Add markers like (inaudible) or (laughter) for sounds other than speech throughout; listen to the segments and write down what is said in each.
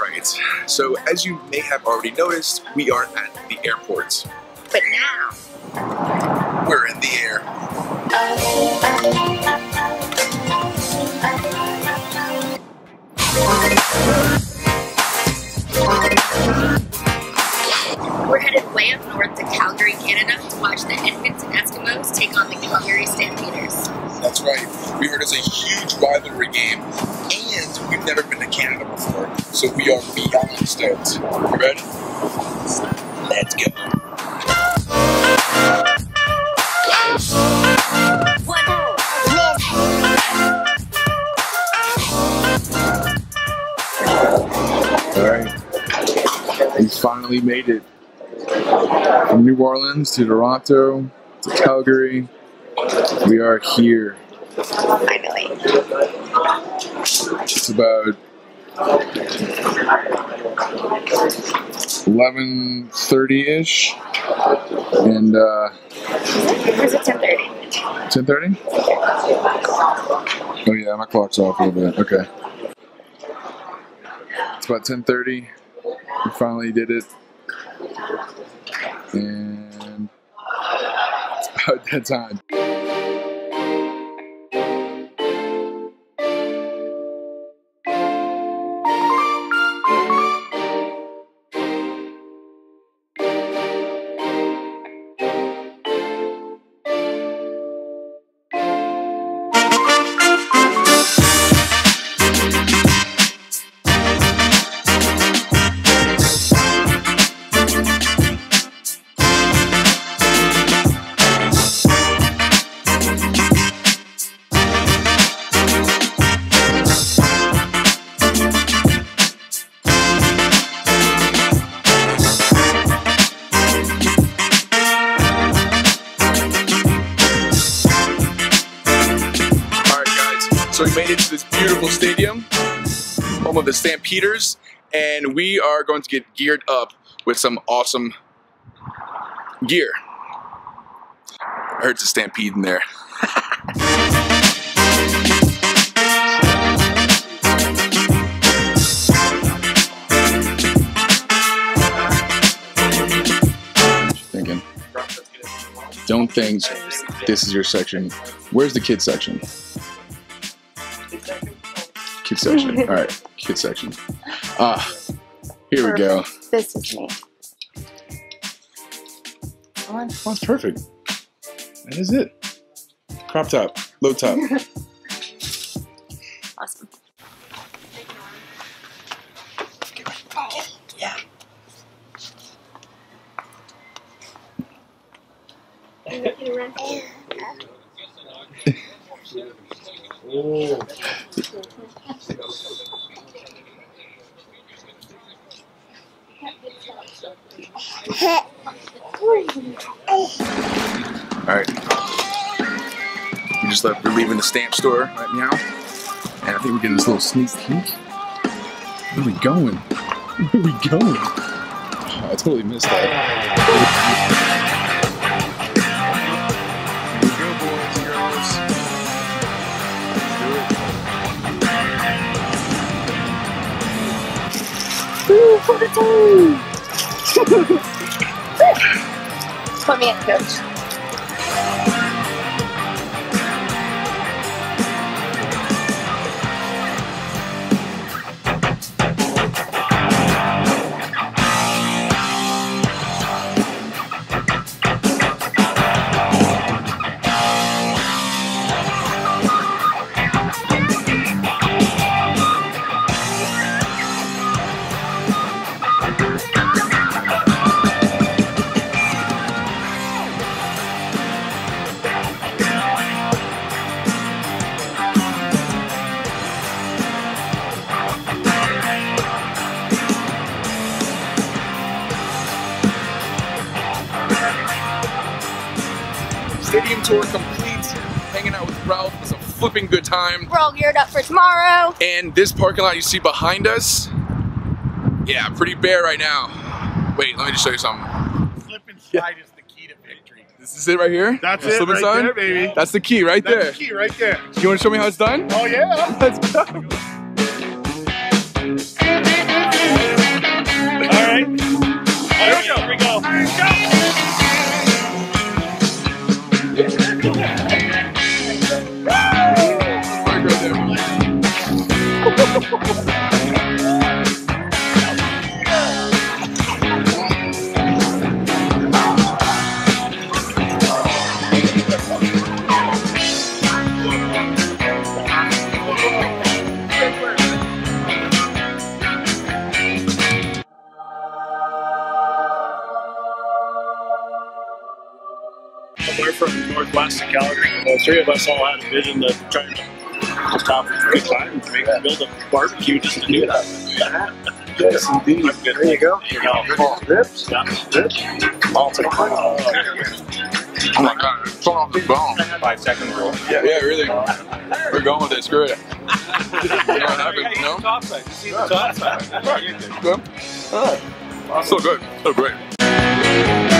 Right. So, as you may have already noticed, we are at the airport. But now, We're in the air. (laughs) we're headed way up north to Calgary, Canada to watch the Edmonton Eskimos take on the Calgary Stampeders. That's right. We heard it's a huge rivalry game, and we've never been to Canada before, so we are beyond stoked. You ready? Let's go. All right. We finally made it from New Orleans to Toronto to Calgary. We are here. Finally. It's about eleven thirty ish, and uh, Where's it 10:30? ten thirty. Oh yeah, my clock's off a little bit. Okay, it's about ten thirty. We finally did it, and (laughs) about that time. Home of the Stampeders, and we are going to get geared up with some awesome gear. I heard the stampede in there. Thinking. Don't think this is your section. Where's the kid section? Kid section. (laughs) All right, kid section. Ah, here we go. This is me. Oh, that's perfect. That is it. Crop top, low top. (laughs) Awesome. (laughs) All right. We just left. We're leaving the stamp store right now, and I think we're getting this little sneak peek. Where are we going? Where are we going? Oh, I totally missed that. For the team! Put me in, coach. Flipping good time. We're all geared up for tomorrow. And this parking lot you see behind us, yeah, pretty bare right now. Wait, let me just show you something. Flipping Pride is the key to victory. This is it right here. That's The it slip right slide? there, baby. That's the key right That's there. the key right there. You want to show me how it's done? Oh yeah. (laughs) Let's go. All right. Here we go. Here we go. Right We're from northwest of Calgary. The three of us all had a vision to try and stop for a quick time and make, build a barbecue just to do that. Yes, indeed. There you go. There you go. Rips. Yeah. Rips. Malted. Oh my god, it's falling off the bone. Five second rule. Yeah, yeah, really. We're going with it. Screw it. you know what happened? No? Top side. Just see the top side. Good. Good? Alright. Still good. Still great.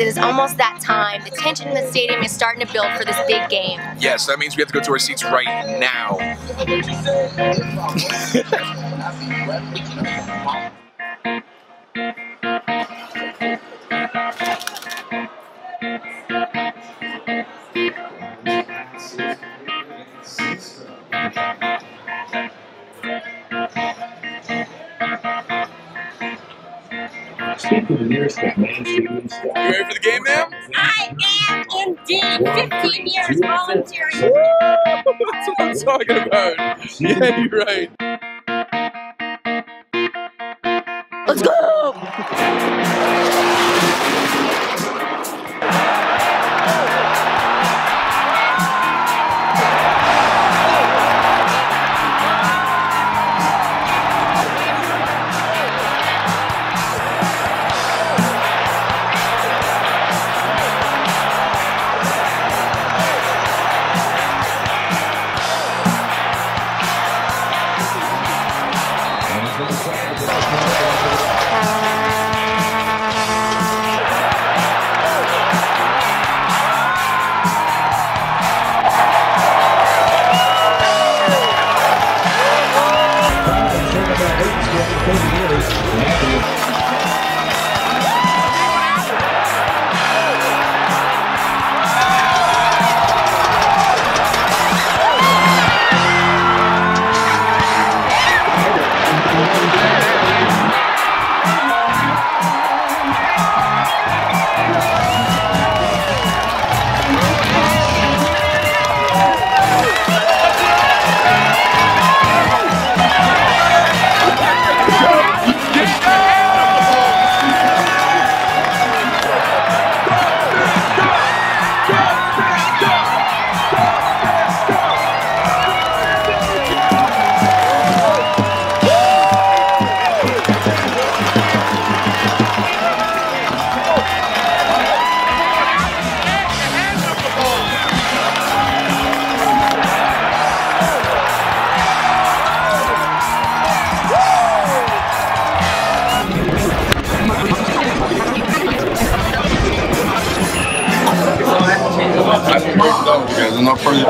It is almost that time. The tension in the stadium is starting to build for this big game. Yes, that means we have to go to our seats right now. (laughs) (laughs) to the nearest main stadium staff. You ready for the game now? I am indeed 15 years volunteering. (laughs) That's what I'm talking about. Yeah, you're right. Let's go!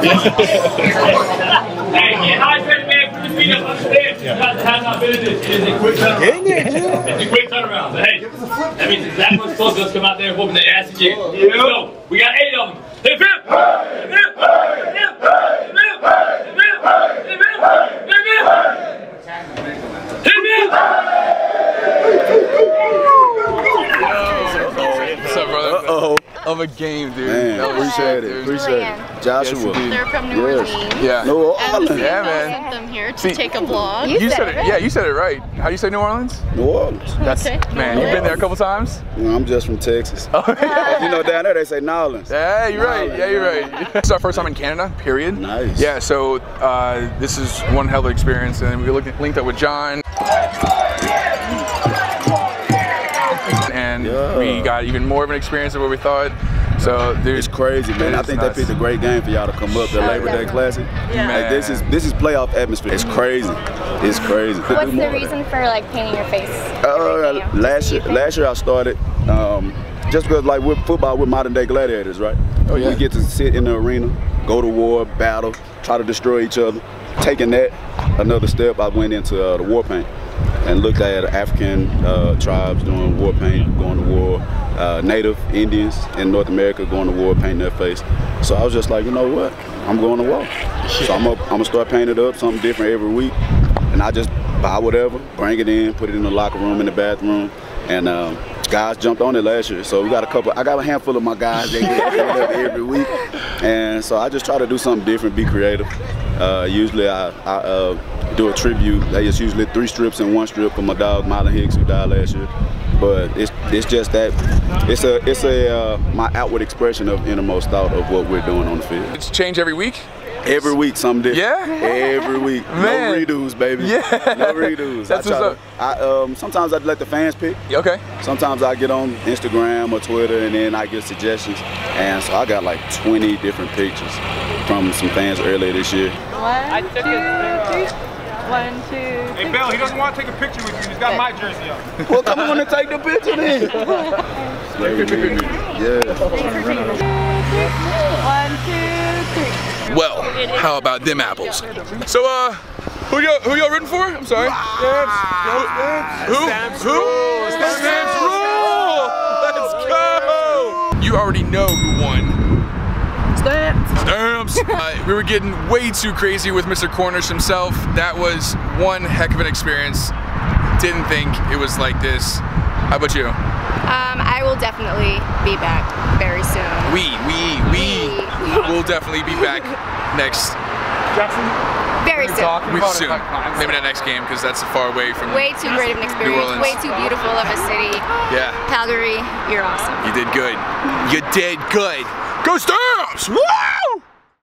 No further. Hey, I said, man, put your feet up on the stairs. You guys have not been in this. It is a quick turnaround. It's a quick turnaround. So, hey, that means exactly what's supposed to come out there whooping their ass again. Go. We got eight of them. Hip, hip. Hip, hip. Hip, hip. Hip, hip. Hip, hip. What's up, brother? Uh-oh. Of a game, dude. Man, appreciate it. Dude. Appreciate Yes, it. Joshua. indeed. They're from New Yes. Orleans. Yeah. New And Yeah, man. sent them here to See- take a vlog. You said it. Yeah, you said it right. How you say New Orleans? New Orleans. That's Okay. man. You've been there a couple times. Well, I'm just from Texas. (laughs) Oh, yeah. You know, down there they say Nolans. Yeah, you're right. Yeah, you're right. It's our first time in Canada. Period. Nice. Yeah. So uh, this is one hell of an experience, and we looked, linked up with John. Yeah. we got even more of an experience than what we thought. So there's It's crazy, man. I think nuts. they picked a great game for y'all to come up. The Labor Day Classic. Yeah. Like this is this is playoff atmosphere. It's crazy. It's crazy. What's the reason for like painting your face? Uh, last year, last year I started um, just because like with football, we're modern day gladiators, right? Oh, yeah. We get to sit in the arena, go to war, battle, try to destroy each other. Taking that another step, I went into uh, the war paint and looked at African uh, tribes doing war paint, going to war, uh, Native Indians in North America going to war, painting their face. So I was just like, you know what? I'm going to war. So I'm gonna, I'm start painting it up, something different every week and I just buy whatever, bring it in, put it in the locker room, in the bathroom, and um, guys jumped on it last year. So we got a couple. I got a handful of my guys that get up every week, and so I just try to do something different, be creative. Uh, usually I, I uh, do a tribute. It's usually three strips and one strip for my dog Marlon Hicks who died last year. But it's it's just that it's a it's a uh, my outward expression of innermost thought of what we're doing on the field. it's change every week. Every week, something different. Yeah? Every week. Man. No redos, baby. Yeah. No redos. That's I try what's to- I, um, sometimes I let the fans pick. Okay. Sometimes I get on Instagram or Twitter and then I get suggestions. And so I got like 20 different pictures from some fans earlier this year. One, two, three. One, two, Hey, Bill, he doesn't want to take a picture with you. He's got my jersey on. (laughs) Well, come on and take the picture then. (laughs) yeah. one, two, three. Well, how about them apples? So, uh, who y'all who y'all rooting for? I'm sorry. Who? Who? Stamps rule. Let's go. You already know who won. Stamps. (laughs) Stamps. Uh, we were getting way too crazy with Mr. Cornish himself. That was one heck of an experience. Didn't think it was like this. How about you? Um, I will definitely be back very soon. We, we, we (laughs) will definitely be back next Very soon. we soon. Maybe not next game because that's far away from. Way too great of an experience. Way too beautiful of a city. Yeah, Calgary, you're awesome. you did good. You did good. Go Stamps! Woo!